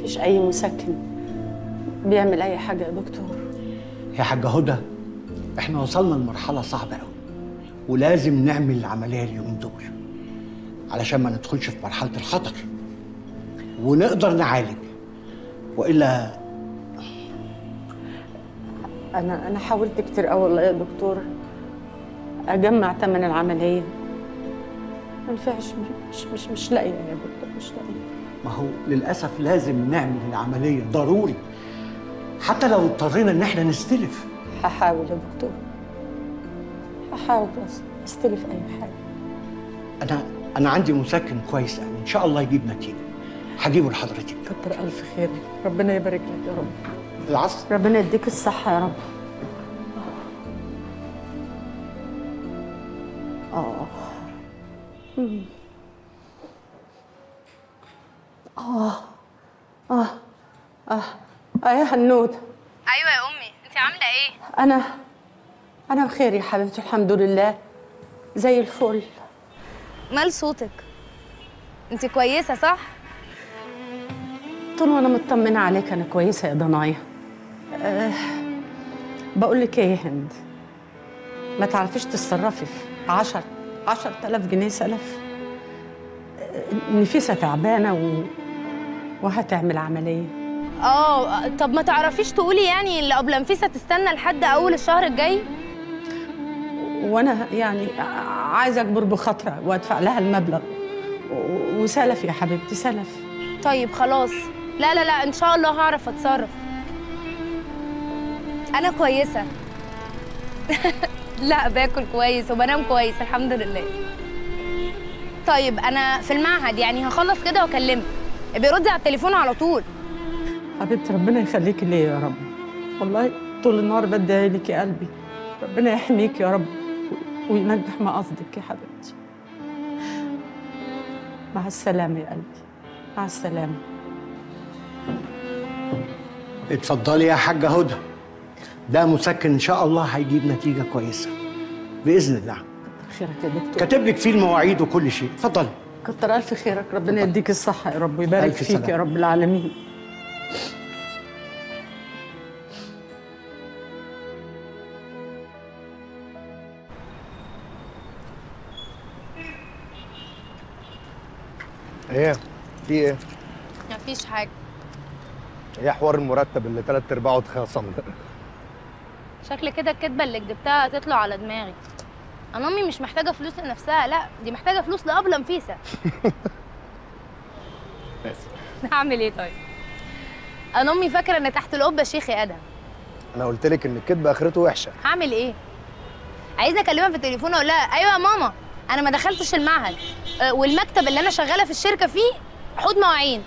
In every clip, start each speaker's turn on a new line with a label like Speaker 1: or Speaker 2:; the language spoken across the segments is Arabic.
Speaker 1: مفيش أي مسكن بيعمل أي حاجة يا دكتور.
Speaker 2: يا حاجة هدى إحنا وصلنا لمرحلة صعبة قوي ولازم نعمل العملية اليومين دول علشان ما ندخلش في مرحلة الخطر ونقدر نعالج وإلا
Speaker 1: أنا أنا حاولت كتير قوي والله يا دكتور أجمع ثمن العملية. ما ينفعش مش مش مش لاقيه يا دكتور مش لاقيه
Speaker 2: ما هو للأسف لازم نعمل العملية ضروري. حتى لو اضطرينا إن إحنا نستلف.
Speaker 1: هحاول يا دكتور. هحاول بس أستلف أي حاجة.
Speaker 2: أنا أنا عندي مسكن كويس قوي إن شاء الله يجيب نتيجة. هجيبه لحضرتك.
Speaker 1: كتر ألف خير. ربنا يبارك لك يا رب.
Speaker 2: العصر
Speaker 1: ربنا يديك الصحة يا رب. آه. آه آه آه آه يا هنود.
Speaker 3: أيوه يا أمي انت عاملة إيه؟
Speaker 1: أنا أنا بخير يا حبيبتي الحمد لله زي الفل.
Speaker 3: مال صوتك؟ انت كويسة صح؟
Speaker 1: طول ما أنا مطمنة عليك أنا كويسة يا ضنايا. أه بقول لك إيه يا هند؟ ما تعرفيش تتصرفي في 10 10000 جنيه سلف؟ أه نفيسه تعبانة و... وهتعمل عملية.
Speaker 3: آه طب ما تعرفيش تقولي يعني اللي قبل نفيسه تستنى لحد أول الشهر الجاي؟
Speaker 1: وأنا يعني عايزة أكبر بخاطرها وأدفع لها المبلغ. وسلف يا حبيبتي سلف.
Speaker 3: طيب خلاص. لا لا لا إن شاء الله هعرف أتصرف. أنا كويسة. لا باكل كويس وبنام كويس الحمد لله. طيب أنا في المعهد يعني هخلص كده وأكلمك. بيردي على التليفون على طول.
Speaker 1: حبيبتي ربنا يخليكي ليا يا رب. والله طول النهار بدعي لك يا قلبي. ربنا يحميك يا رب وينجح مقاصدك يا حبيبتي. مع السلامة يا قلبي. مع السلامة.
Speaker 2: اتفضلي يا حاجة هدى. ده مسكن إن شاء الله هيجيب نتيجة كويسة. بإذن الله.
Speaker 1: خيرك يا دكتور.
Speaker 2: كاتب لك فيه المواعيد وكل شيء. اتفضلي.
Speaker 1: كتر ألف خيرك ربنا يديك الصحة يا رب ويبارك فيك. يا رب العالمين.
Speaker 4: إيه؟ في إيه؟
Speaker 3: مفيش حاجة.
Speaker 4: إيه حوار المرتب اللي تلات أرباعه اتخصم ده؟
Speaker 3: شكل كده الكدبة اللي كدبتها هتطلع على دماغي. أنا امي مش محتاجة فلوس لنفسها لا دي محتاجة فلوس لأبلة نفيسه هعمل إيه طيب؟ أنا أمي فاكرة إن تحت القبة شيخ يا ادهم
Speaker 4: أنا قلت لك إن الكذب آخرته وحشة.
Speaker 3: هعمل إيه؟ عايزه أكلمها في التليفون أقول لها أيوه يا ماما أنا ما دخلتش المعهد. أه، والمكتب اللي أنا شغالة في الشركة فيه حوض مواعين.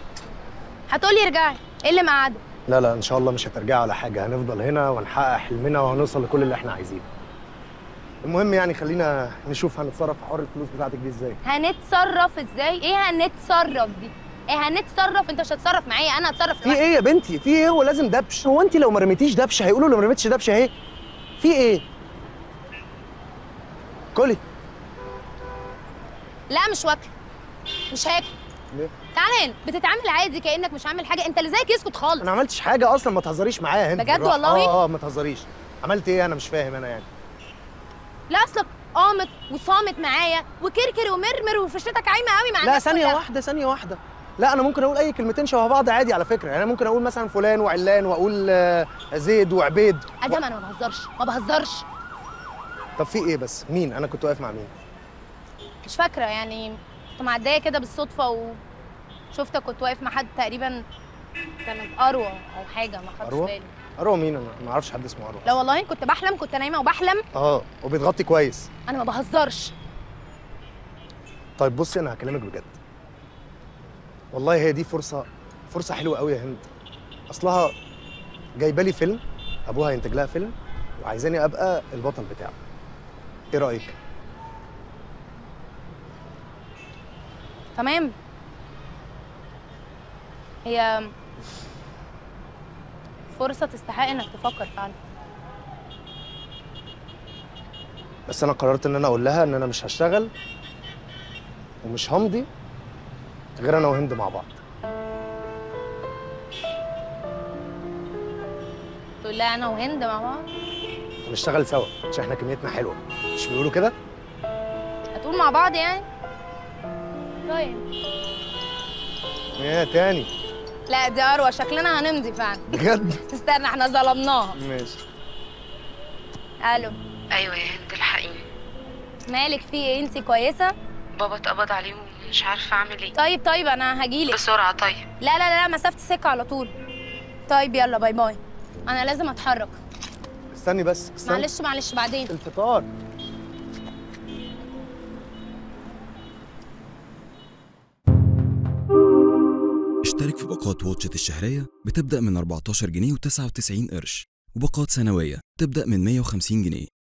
Speaker 3: هتقولي ارجعي إيه اللي مقعدك
Speaker 4: لا لا إن شاء الله مش هترجعي ولا حاجة. هنفضل هنا ونحقق حلمنا وهنوصل لكل اللي إحنا عايزينه. المهم يعني خلينا نشوف هنتصرف في حوار الفلوس بتاعتك دي إزاي.
Speaker 3: هنتصرف إزاي؟ إيه هنتصرف دي؟ إيه هنتصرف؟ انت مش هتتصرف معايا أنا هتصرف
Speaker 4: في إيه يا بنتي؟ في إيه؟ هو لازم دبش. هو انت لو ما رميتيش دبش هيقولوا لو ما رميتش دبش اهي. في إيه؟ كلي.
Speaker 3: لا مش واكله مش هاكل.
Speaker 4: ليه؟
Speaker 3: تعالى هنا. بتتعامل عادي كأنك مش عامل حاجة. انت اللي زيك يسكت خالص.
Speaker 4: أنا ما عملتش حاجة أصلا ما تهزريش معايا يا هند.
Speaker 3: بجد. والله؟
Speaker 4: آه آه ما تهزريش. عملت إيه؟ أنا مش فاهم أنا يعني.
Speaker 3: لا اصلك قامت وصامت معايا وكركر ومرمر وفشتك عايمة قوي مع
Speaker 4: لا
Speaker 3: كلها.
Speaker 4: واحدة ثانية واحدة لا أنا ممكن أقول أي كلمتين شبه بعض عادي على فكرة يعني أنا ممكن أقول مثلا فلان وعلان وأقول آه، زيد وعبيد
Speaker 3: آدم أنا ما بهزرش ما بهزرش
Speaker 4: طب في إيه بس؟ مين؟ أنا كنت واقف مع مين؟
Speaker 3: مش فاكرة يعني كنت معدية كده بالصدفة وشفتك كنت واقف مع حد تقريبا كانت أروى أو حاجة ما خدتش؟ بالي
Speaker 4: أروى مين؟ أنا ما أعرفش حد اسمه أروى
Speaker 3: لا والله كنت بحلم كنت نايمة وبحلم.
Speaker 4: أه وبتغطي كويس.
Speaker 3: أنا ما بهزرش.
Speaker 4: طيب بصي أنا هكلمك بجد. والله هي دي فرصة فرصة حلوة قوي يا هند. أصلها جايبة لي فيلم أبوها ينتج لها فيلم وعايزاني أبقى البطل بتاعه. إيه رأيك؟
Speaker 3: تمام. هي فرصة تستحق إنك تفكر فعلا.
Speaker 4: بس أنا قررت إن أنا أقول لها إن أنا مش هشتغل ومش همضي غير أنا وهند مع بعض.
Speaker 3: تقول لها أنا وهند مع بعض؟
Speaker 4: هنشتغل سوا عشان إحنا كميتنا حلوة. مش بيقولوا كده؟
Speaker 3: هتقول مع بعض يعني؟ طيب.
Speaker 4: إيه تاني.
Speaker 3: لا دي أروى. شكلنا هنمضي فعلا.
Speaker 4: بجد؟
Speaker 3: استنى إحنا ظلمناها.
Speaker 4: ماشي.
Speaker 3: ألو.
Speaker 5: أيوه يا هند الحقيني.
Speaker 3: مالك في إيه؟ انت كويسة؟
Speaker 5: بابا اتقبض عليه ومش عارفة أعمل إيه.
Speaker 3: طيب طيب أنا هجيلك.
Speaker 5: بسرعة طيب.
Speaker 3: لا لا لا مسافه السكه على طول. طيب يلا باي باي. أنا لازم أتحرك.
Speaker 4: استني بس استني.
Speaker 3: معلش معلش بعدين.
Speaker 4: الفطار.
Speaker 6: اشترك في باقات واتشت الشهرية بتبدأ من 14 جنيه و99 قرش وباقات سنوية تبدأ من 150 جنيه.